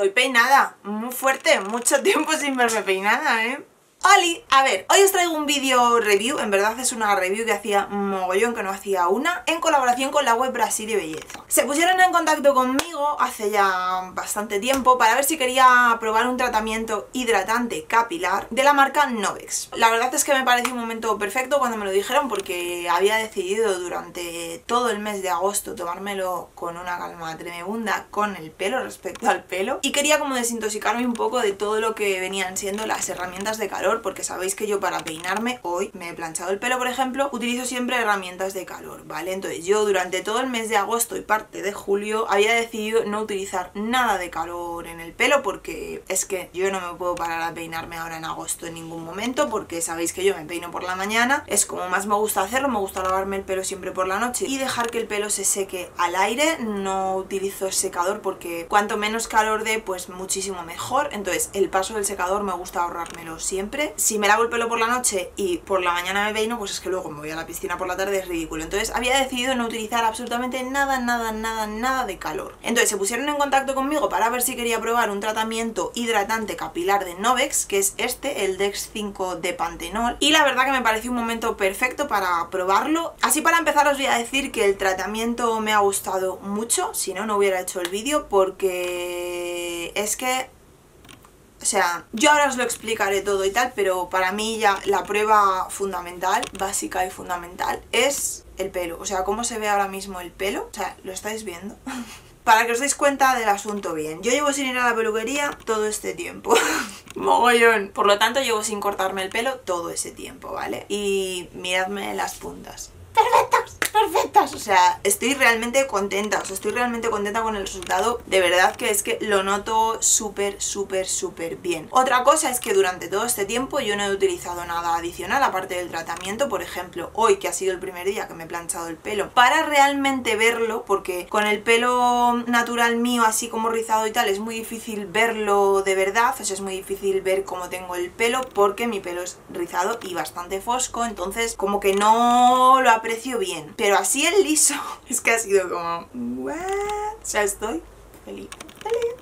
Estoy peinada, muy fuerte, mucho tiempo sin verme peinada, ¿eh? ¡Holi! A ver, hoy os traigo un vídeo review, en verdad es una review que hacía mogollón que no hacía una, en colaboración con la web Brasil de Belleza. Se pusieron en contacto conmigo hace ya bastante tiempo para ver si quería probar un tratamiento hidratante capilar de la marca Novex. La verdad es que me pareció un momento perfecto cuando me lo dijeron porque había decidido durante todo el mes de agosto tomármelo con una calma tremenda con el pelo respecto al pelo y quería como desintoxicarme un poco de todo lo que venían siendo las herramientas de calor porque sabéis que yo para peinarme hoy me he planchado el pelo por ejemplo utilizo siempre herramientas de calor vale entonces yo durante todo el mes de agosto y parte de julio había decidido no utilizar nada de calor en el pelo porque es que yo no me puedo parar a peinarme ahora en agosto en ningún momento porque sabéis que yo me peino por la mañana es como más me gusta hacerlo me gusta lavarme el pelo siempre por la noche y dejar que el pelo se seque al aire no utilizo secador porque cuanto menos calor dé pues muchísimo mejor entonces el paso del secador me gusta ahorrármelo siempre si me lavo el pelo por la noche y por la mañana me peino, pues es que luego me voy a la piscina por la tarde, es ridículo. Entonces había decidido no utilizar absolutamente nada, nada, nada, nada de calor. Entonces se pusieron en contacto conmigo para ver si quería probar un tratamiento hidratante capilar de Novex, que es este, el Dex 5 de Pantenol. Y la verdad que me pareció un momento perfecto para probarlo. Así para empezar os voy a decir que el tratamiento me ha gustado mucho, si no, no hubiera hecho el vídeo, porque es que o sea, yo ahora os lo explicaré todo y tal, pero para mí ya la prueba fundamental, básica y fundamental, es el pelo. O sea, cómo se ve ahora mismo el pelo. O sea, ¿lo estáis viendo? para que os deis cuenta del asunto bien. Yo llevo sin ir a la peluquería todo este tiempo. Mogollón. Por lo tanto, llevo sin cortarme el pelo todo ese tiempo, ¿vale? Y miradme las puntas. ¡Perfectos! Perfectas. O sea, estoy realmente contenta. O sea, estoy realmente contenta con el resultado. De verdad que es que lo noto súper, súper, súper bien. Otra cosa es que durante todo este tiempo yo no he utilizado nada adicional aparte del tratamiento. Por ejemplo, hoy que ha sido el primer día que me he planchado el pelo. Para realmente verlo, porque con el pelo natural mío así como rizado y tal es muy difícil verlo de verdad. O sea, es muy difícil ver cómo tengo el pelo porque mi pelo es rizado y bastante fosco. Entonces como que no lo aprecio bien pero así el liso es que ha sido como... ¿What? O sea, estoy feliz.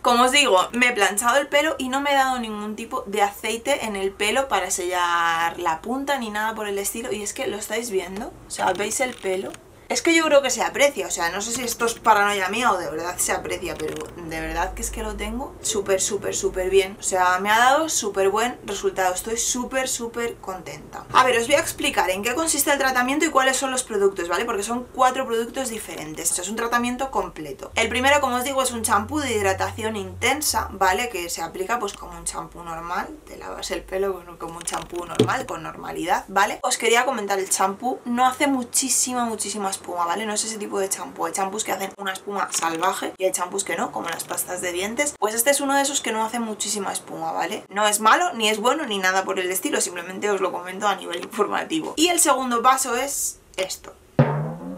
Como os digo, me he planchado el pelo y no me he dado ningún tipo de aceite en el pelo para sellar la punta ni nada por el estilo. Y es que lo estáis viendo, o sea, ¿veis el pelo? Es que yo creo que se aprecia, o sea, no sé si esto es paranoia mía o de verdad se aprecia, pero de verdad que es que lo tengo súper, súper, súper bien. O sea, me ha dado súper buen resultado, estoy súper, súper contenta. A ver, os voy a explicar en qué consiste el tratamiento y cuáles son los productos, ¿vale? Porque son cuatro productos diferentes, o sea, es un tratamiento completo. El primero, como os digo, es un champú de hidratación intensa, ¿vale? Que se aplica pues como un champú normal, te lavas el pelo como un champú normal, con normalidad, ¿vale? Os quería comentar, el champú no hace muchísima, muchísima espuma, ¿vale? No es ese tipo de champú. Hay champús que hacen una espuma salvaje y hay champús que no, como las pastas de dientes. Pues este es uno de esos que no hace muchísima espuma, ¿vale? No es malo, ni es bueno, ni nada por el estilo, simplemente os lo comento a nivel informativo. Y el segundo paso es esto.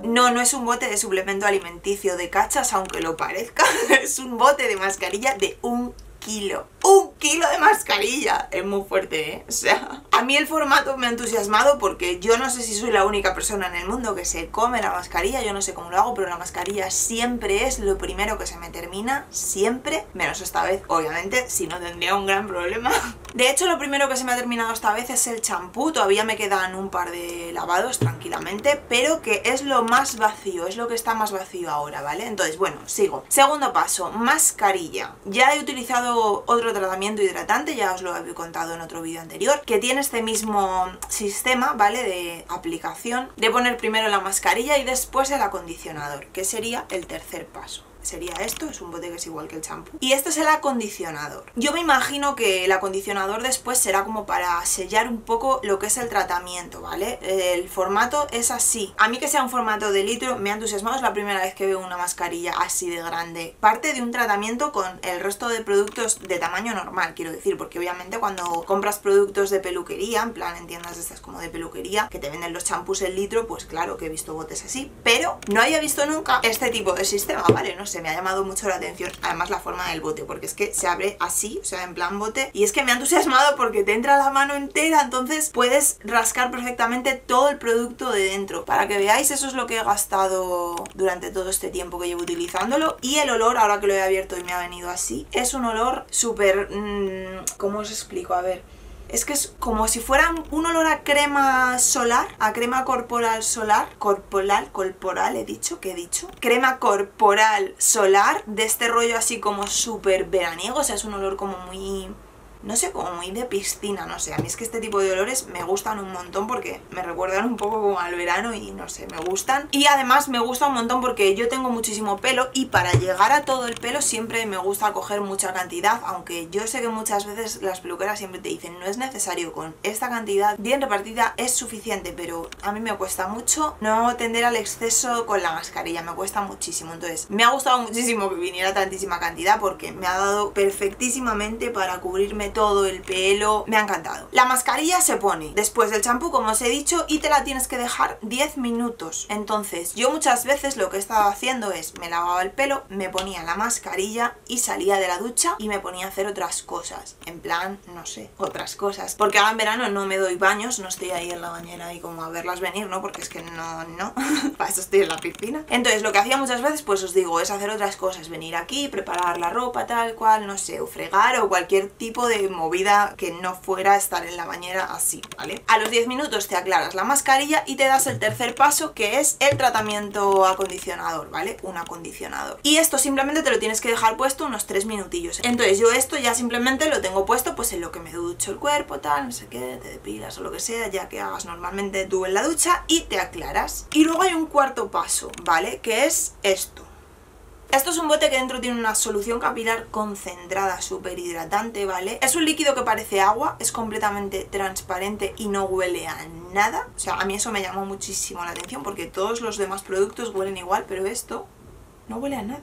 No, no es un bote de suplemento alimenticio de cachas, aunque lo parezca. es un bote de mascarilla de un kilo. ¡Un kilo de mascarilla! Es muy fuerte, ¿eh? O sea, a mí el formato me ha entusiasmado porque yo no sé si soy la única persona en el mundo que se come la mascarilla, yo no sé cómo lo hago, pero la mascarilla siempre es lo primero que se me termina, siempre, menos esta vez, obviamente, si no tendría un gran problema. De hecho, lo primero que se me ha terminado esta vez es el champú, todavía me quedan un par de lavados tranquilamente, pero que es lo más vacío, es lo que está más vacío ahora, ¿vale? Entonces, bueno, sigo. Segundo paso, mascarilla. Ya he utilizado otro tratamiento hidratante, ya os lo he contado en otro vídeo anterior, que tiene este mismo sistema, ¿vale? De aplicación, de poner primero la mascarilla y después el acondicionador, que sería el tercer paso sería esto, es un bote que es igual que el champú. Y este es el acondicionador. Yo me imagino que el acondicionador después será como para sellar un poco lo que es el tratamiento, ¿vale? El formato es así. A mí que sea un formato de litro me ha entusiasmado, es la primera vez que veo una mascarilla así de grande. Parte de un tratamiento con el resto de productos de tamaño normal, quiero decir, porque obviamente cuando compras productos de peluquería, en plan en tiendas estas como de peluquería, que te venden los champús el litro, pues claro que he visto botes así, pero no había visto nunca este tipo de sistema, ¿vale? No sé sé, me ha llamado mucho la atención. Además la forma del bote, porque es que se abre así, o sea, en plan bote. Y es que me ha entusiasmado porque te entra la mano entera, entonces puedes rascar perfectamente todo el producto de dentro. Para que veáis, eso es lo que he gastado durante todo este tiempo que llevo utilizándolo. Y el olor, ahora que lo he abierto y me ha venido así, es un olor súper... Mmm, ¿Cómo os explico? A ver es que es como si fuera un olor a crema solar, a crema corporal solar, corporal, corporal he dicho, ¿qué he dicho? Crema corporal solar, de este rollo así como súper veraniego, o sea, es un olor como muy no sé, como muy de piscina, no sé. A mí es que este tipo de olores me gustan un montón porque me recuerdan un poco como al verano y no sé, me gustan. Y además me gusta un montón porque yo tengo muchísimo pelo y para llegar a todo el pelo siempre me gusta coger mucha cantidad, aunque yo sé que muchas veces las peluqueras siempre te dicen no es necesario con esta cantidad bien repartida es suficiente, pero a mí me cuesta mucho no tender al exceso con la mascarilla, me cuesta muchísimo. Entonces me ha gustado muchísimo que viniera tantísima cantidad porque me ha dado perfectísimamente para cubrirme todo el pelo, me ha encantado. La mascarilla se pone después del champú, como os he dicho, y te la tienes que dejar 10 minutos. Entonces, yo muchas veces lo que he estado haciendo es, me lavaba el pelo, me ponía la mascarilla y salía de la ducha y me ponía a hacer otras cosas. En plan, no sé, otras cosas. Porque ahora en verano no me doy baños, no estoy ahí en la bañera y como a verlas venir, ¿no? Porque es que no, no. Para eso estoy en la piscina. Entonces, lo que hacía muchas veces, pues os digo, es hacer otras cosas. Venir aquí, preparar la ropa, tal cual, no sé, o fregar o cualquier tipo de movida que no fuera estar en la bañera así, ¿vale? A los 10 minutos te aclaras la mascarilla y te das el tercer paso que es el tratamiento acondicionador, ¿vale? Un acondicionador. Y esto simplemente te lo tienes que dejar puesto unos 3 minutillos. Entonces yo esto ya simplemente lo tengo puesto pues en lo que me ducho el cuerpo, tal, no sé qué, te depilas o lo que sea, ya que hagas normalmente tú en la ducha y te aclaras. Y luego hay un cuarto paso, ¿vale? Que es esto. Esto es un bote que dentro tiene una solución capilar concentrada, súper hidratante, ¿vale? Es un líquido que parece agua, es completamente transparente y no huele a nada. O sea, a mí eso me llamó muchísimo la atención porque todos los demás productos huelen igual, pero esto no huele a nada.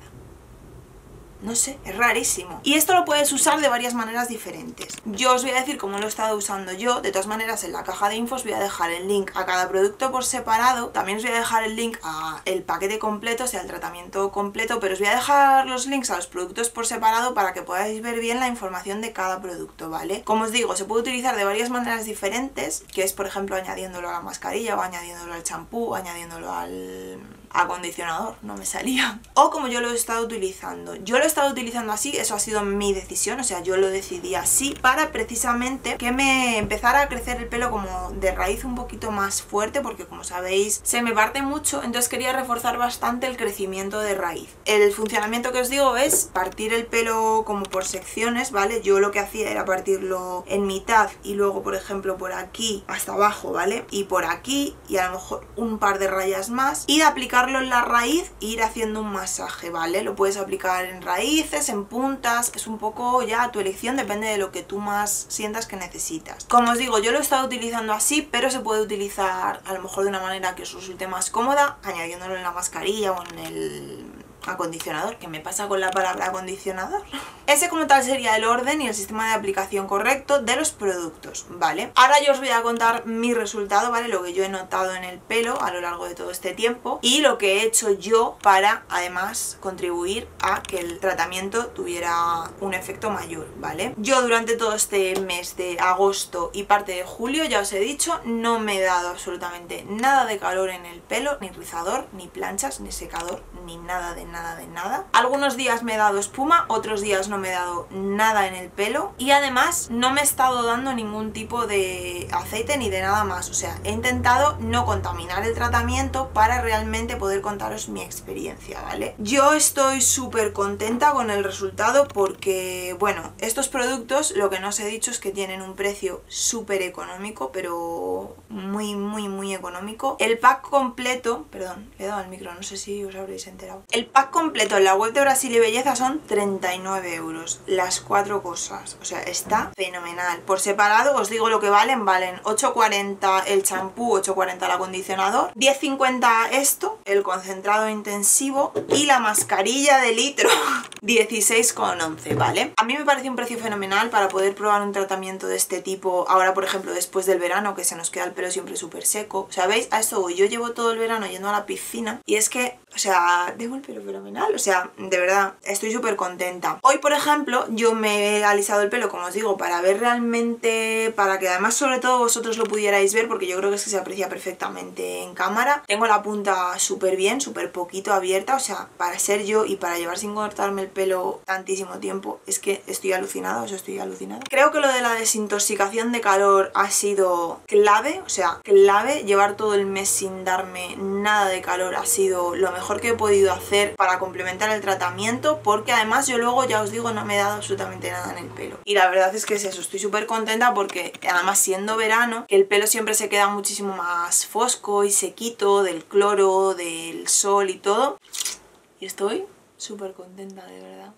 No sé, es rarísimo. Y esto lo puedes usar de varias maneras diferentes. Yo os voy a decir cómo lo he estado usando yo. De todas maneras, en la caja de infos voy a dejar el link a cada producto por separado. También os voy a dejar el link a el paquete completo, o sea, el tratamiento completo. Pero os voy a dejar los links a los productos por separado para que podáis ver bien la información de cada producto, ¿vale? Como os digo, se puede utilizar de varias maneras diferentes, que es, por ejemplo, añadiéndolo a la mascarilla o añadiéndolo al champú, añadiéndolo al acondicionador, no me salía. O como yo lo he estado utilizando. Yo lo he estado utilizando así, eso ha sido mi decisión, o sea, yo lo decidí así para precisamente que me empezara a crecer el pelo como de raíz un poquito más fuerte, porque como sabéis se me parte mucho, entonces quería reforzar bastante el crecimiento de raíz. El funcionamiento que os digo es partir el pelo como por secciones, ¿vale? Yo lo que hacía era partirlo en mitad y luego, por ejemplo, por aquí hasta abajo, ¿vale? Y por aquí y a lo mejor un par de rayas más y aplicar en la raíz e ir haciendo un masaje, ¿vale? Lo puedes aplicar en raíces, en puntas, es un poco ya a tu elección, depende de lo que tú más sientas que necesitas. Como os digo, yo lo he estado utilizando así, pero se puede utilizar a lo mejor de una manera que os resulte más cómoda, añadiéndolo en la mascarilla o en el acondicionador. ¿Qué me pasa con la palabra acondicionador? Ese como tal sería el orden y el sistema de aplicación correcto de los productos, ¿vale? Ahora yo os voy a contar mi resultado, ¿vale? Lo que yo he notado en el pelo a lo largo de todo este tiempo y lo que he hecho yo para además contribuir a que el tratamiento tuviera un efecto mayor, ¿vale? Yo durante todo este mes de agosto y parte de julio, ya os he dicho, no me he dado absolutamente nada de calor en el pelo, ni rizador, ni planchas, ni secador, ni nada de nada de nada. Algunos días me he dado espuma, otros días no me he dado nada en el pelo y además no me he estado dando ningún tipo de aceite ni de nada más. O sea, he intentado no contaminar el tratamiento para realmente poder contaros mi experiencia, ¿vale? Yo estoy súper contenta con el resultado porque, bueno, estos productos lo que no os he dicho es que tienen un precio súper económico, pero muy, muy, muy económico. El pack completo, perdón, le he dado al micro, no sé si os habréis enterado. El pack completo en la web de Brasil y Belleza son 39 euros, las cuatro cosas, o sea, está fenomenal. Por separado os digo lo que valen, valen 8,40 el champú, 8,40 el acondicionador, 10,50 esto, el concentrado intensivo y la mascarilla de litro, 16,11, ¿vale? A mí me parece un precio fenomenal para poder probar un tratamiento de este tipo, ahora por ejemplo después del verano que se nos queda el pelo siempre súper seco, ¿sabéis? A esto voy, yo llevo todo el verano yendo a la piscina y es que, o sea, tengo el pelo fenomenal, o sea, de verdad, estoy súper contenta. Hoy, por ejemplo, yo me he alisado el pelo, como os digo, para ver realmente, para que además sobre todo vosotros lo pudierais ver, porque yo creo que es que se aprecia perfectamente en cámara. Tengo la punta súper bien, súper poquito abierta, o sea, para ser yo y para llevar sin cortarme el pelo tantísimo tiempo, es que estoy alucinada, o sea, estoy alucinada. Creo que lo de la desintoxicación de calor ha sido clave, o sea, clave, llevar todo el mes sin darme nada de calor ha sido lo mejor que he podido hacer para complementar el tratamiento, porque además yo luego, ya os digo, no me he dado absolutamente nada en el pelo. Y la verdad es que es eso, estoy súper contenta porque además siendo verano, el pelo siempre se queda muchísimo más fosco y sequito del cloro, del sol y todo. Y estoy súper contenta, de verdad.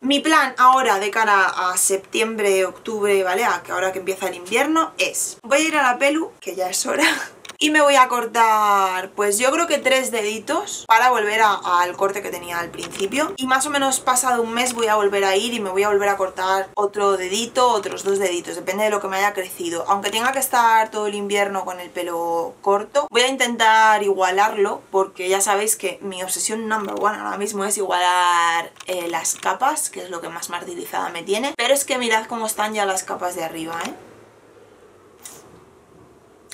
Mi plan ahora de cara a septiembre, octubre, ¿vale? A que ahora que empieza el invierno es... Voy a ir a la pelu, que ya es hora, y me voy a cortar, pues yo creo que tres deditos para volver al corte que tenía al principio. Y más o menos pasado un mes voy a volver a ir y me voy a volver a cortar otro dedito, otros dos deditos, depende de lo que me haya crecido. Aunque tenga que estar todo el invierno con el pelo corto, voy a intentar igualarlo porque ya sabéis que mi obsesión number one ahora mismo es igualar eh, las capas, que es lo que más martirizada me tiene. Pero es que mirad cómo están ya las capas de arriba, ¿eh?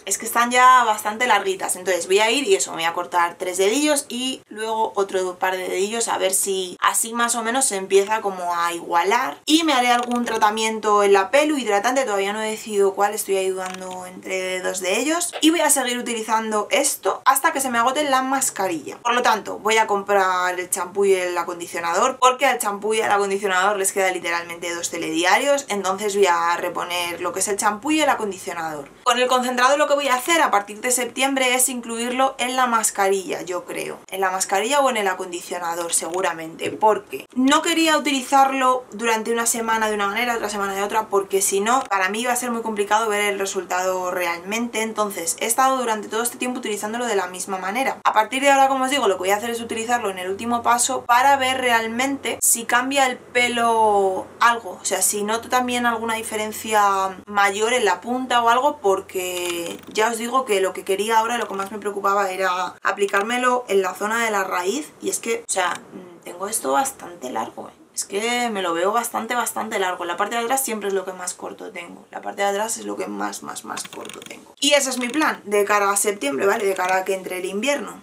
Es que están ya bastante larguitas, entonces voy a ir y eso, me voy a cortar tres dedillos y luego otro par de dedillos a ver si así más o menos se empieza como a igualar y me haré algún tratamiento en la pelo hidratante, todavía no he decidido cuál, estoy ayudando entre dos de ellos y voy a seguir utilizando esto hasta que se me agote la mascarilla. Por lo tanto, voy a comprar el champú y el acondicionador porque al champú y al acondicionador les queda literalmente dos telediarios, entonces voy a reponer lo que es el champú y el acondicionador. Con el concentrado lo que voy a hacer a partir de septiembre es incluirlo en la mascarilla, yo creo. En la mascarilla o en el acondicionador, seguramente. Porque no quería utilizarlo durante una semana de una manera, otra semana de otra, porque si no, para mí iba a ser muy complicado ver el resultado realmente. Entonces, he estado durante todo este tiempo utilizándolo de la misma manera. A partir de ahora, como os digo, lo que voy a hacer es utilizarlo en el último paso para ver realmente si cambia el pelo algo. O sea, si noto también alguna diferencia mayor en la punta o algo, porque ya os digo que lo que quería ahora, lo que más me preocupaba era aplicármelo en la zona de la raíz y es que, o sea, mm, tengo esto bastante largo, ¿eh? Es que me lo veo bastante, bastante largo. La parte de atrás siempre es lo que más corto tengo. La parte de atrás es lo que más, más, más corto tengo. Y ese es mi plan de cara a septiembre, ¿vale? De cara a que entre el invierno.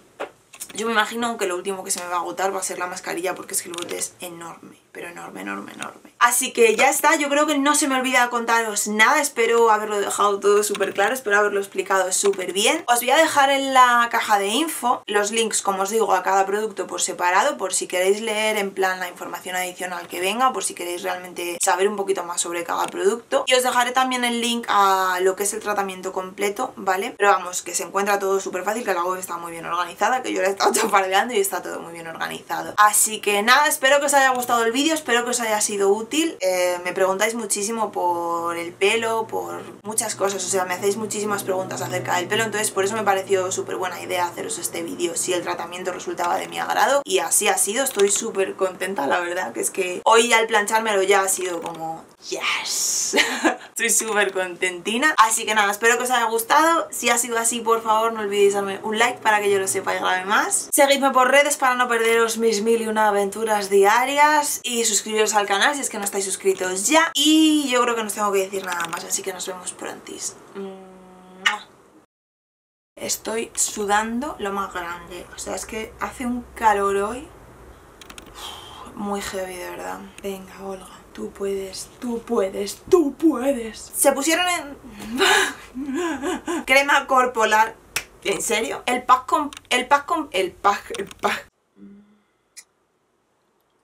Yo me imagino que lo último que se me va a agotar va a ser la mascarilla porque es que el bote es enorme, pero enorme, enorme, enorme. Así que ya está, yo creo que no se me olvida contaros nada, espero haberlo dejado todo súper claro, espero haberlo explicado súper bien. Os voy a dejar en la caja de info los links, como os digo, a cada producto por separado, por si queréis leer en plan la información adicional que venga, por si queréis realmente saber un poquito más sobre cada producto. Y os dejaré también el link a lo que es el tratamiento completo, ¿vale? Pero vamos, que se encuentra todo súper fácil, que la web está muy bien organizada, que yo la he estado chapardeando y está todo muy bien organizado. Así que nada, espero que os haya gustado el espero que os haya sido útil. Eh, me preguntáis muchísimo por el pelo, por muchas cosas, o sea, me hacéis muchísimas preguntas acerca del pelo, entonces por eso me pareció súper buena idea haceros este vídeo si el tratamiento resultaba de mi agrado y así ha sido, estoy súper contenta, la verdad, que es que hoy al planchármelo ya ha sido como yes, estoy súper contentina, así que nada, espero que os haya gustado, si ha sido así, por favor, no olvidéis darme un like para que yo lo sepa y grabe más, seguidme por redes para no perderos mis mil y una aventuras diarias y suscribiros al canal si es que no estáis suscritos ya. Y yo creo que no os tengo que decir nada más, así que nos vemos prontis. Estoy sudando lo más grande. O sea, es que hace un calor hoy muy heavy, de verdad. Venga, Olga, tú puedes, tú puedes, tú puedes. Se pusieron en... crema corporal. ¿En serio? El pack con... El pack con... El pack... El pack...